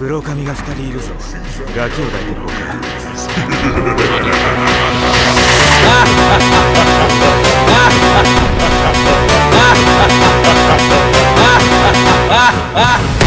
黒髪が二人いるぞ。ガキを抱いてる方か。あ